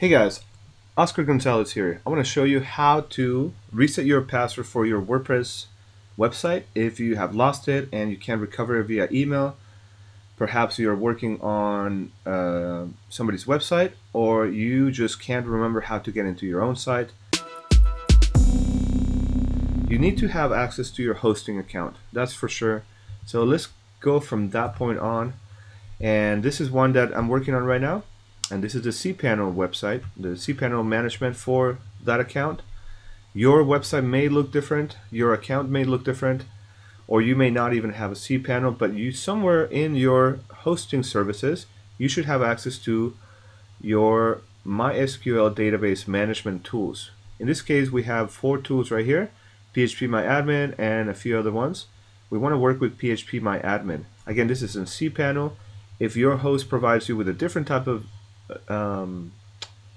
Hey guys, Oscar Gonzalez here. I want to show you how to reset your password for your WordPress website if you have lost it and you can't recover it via email. Perhaps you're working on uh, somebody's website or you just can't remember how to get into your own site. You need to have access to your hosting account, that's for sure. So let's go from that point on. And this is one that I'm working on right now and this is the cPanel website, the cPanel management for that account. Your website may look different, your account may look different, or you may not even have a cPanel, but you somewhere in your hosting services, you should have access to your MySQL database management tools. In this case, we have four tools right here, phpMyAdmin and a few other ones. We want to work with phpMyAdmin. Again, this is in cPanel. If your host provides you with a different type of um,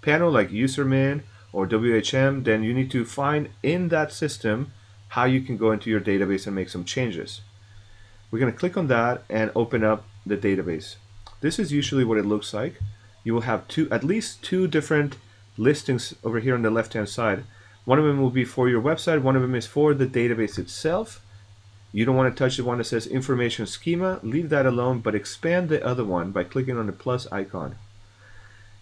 panel like usermin or WHM, then you need to find in that system how you can go into your database and make some changes. We're going to click on that and open up the database. This is usually what it looks like. You will have two, at least two different listings over here on the left hand side. One of them will be for your website, one of them is for the database itself. You don't want to touch the one that says information schema, leave that alone, but expand the other one by clicking on the plus icon.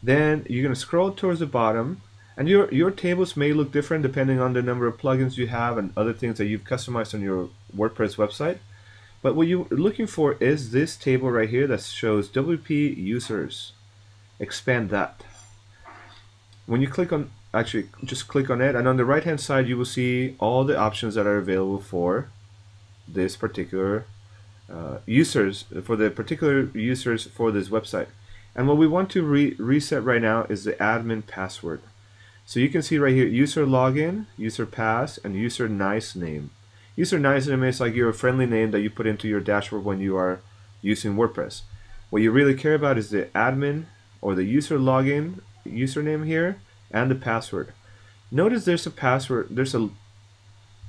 Then you're going to scroll towards the bottom and your, your tables may look different depending on the number of plugins you have and other things that you've customized on your WordPress website. But what you're looking for is this table right here that shows WP users. Expand that. When you click on, actually just click on it and on the right hand side you will see all the options that are available for this particular uh, users, for the particular users for this website. And what we want to re reset right now is the admin password. So you can see right here, user login, user pass, and user nice name. User nice name is like your friendly name that you put into your dashboard when you are using WordPress. What you really care about is the admin or the user login username here and the password. Notice there's a password, there's a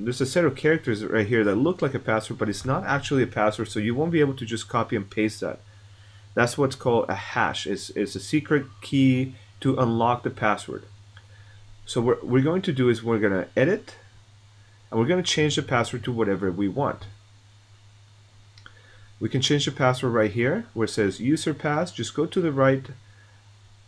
there's a set of characters right here that look like a password, but it's not actually a password, so you won't be able to just copy and paste that. That's what's called a hash. It's, it's a secret key to unlock the password. So what we're going to do is we're going to edit and we're going to change the password to whatever we want. We can change the password right here where it says user pass. Just go to the right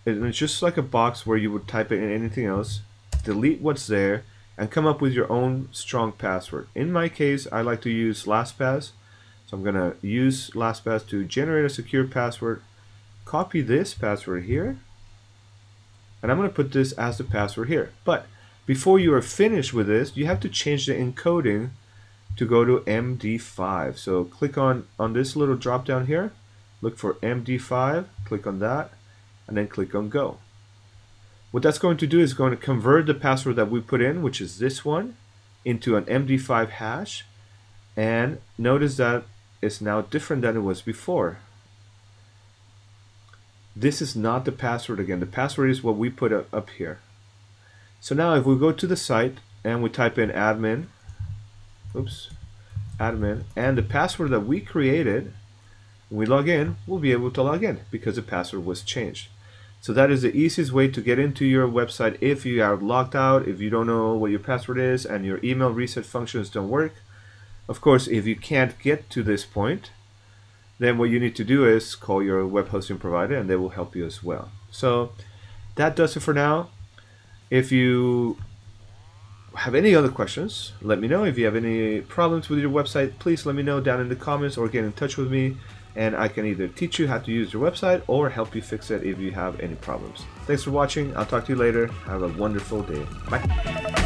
and it's just like a box where you would type in anything else. Delete what's there and come up with your own strong password. In my case, I like to use LastPass so I'm going to use LastPass to generate a secure password, copy this password here, and I'm going to put this as the password here. But before you are finished with this, you have to change the encoding to go to MD5. So click on, on this little drop down here, look for MD5, click on that, and then click on Go. What that's going to do is going to convert the password that we put in, which is this one, into an MD5 hash. And notice that is now different than it was before. This is not the password again. The password is what we put up here. So now if we go to the site and we type in admin, oops, admin, and the password that we created, when we log in, we'll be able to log in because the password was changed. So that is the easiest way to get into your website if you are logged out, if you don't know what your password is and your email reset functions don't work. Of course, if you can't get to this point, then what you need to do is call your web hosting provider and they will help you as well. So that does it for now. If you have any other questions, let me know. If you have any problems with your website, please let me know down in the comments or get in touch with me and I can either teach you how to use your website or help you fix it if you have any problems. Thanks for watching. I'll talk to you later. Have a wonderful day. Bye.